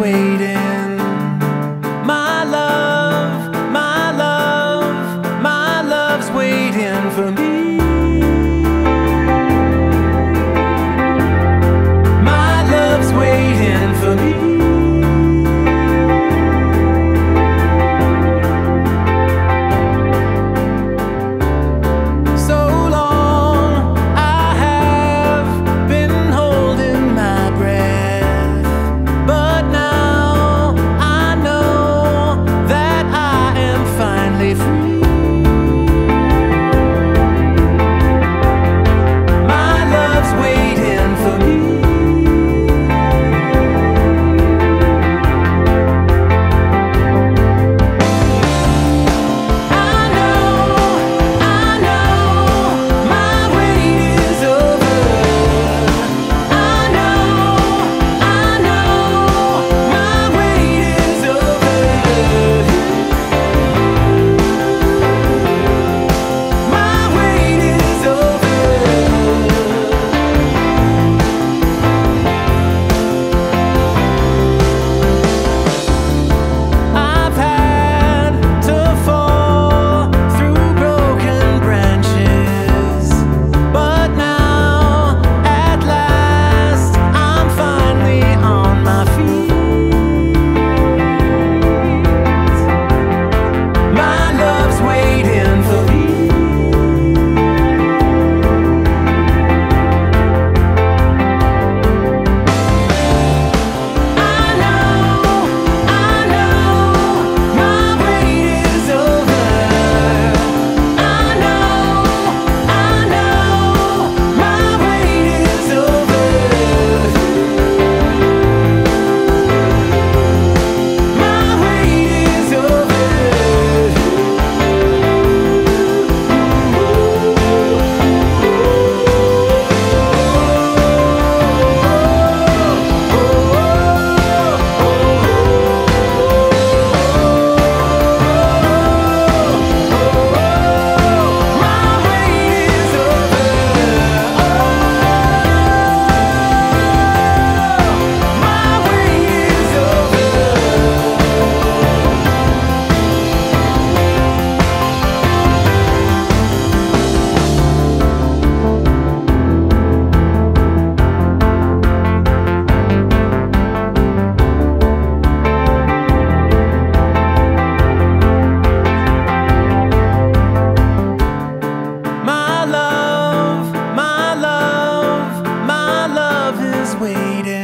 waiting. Waiting.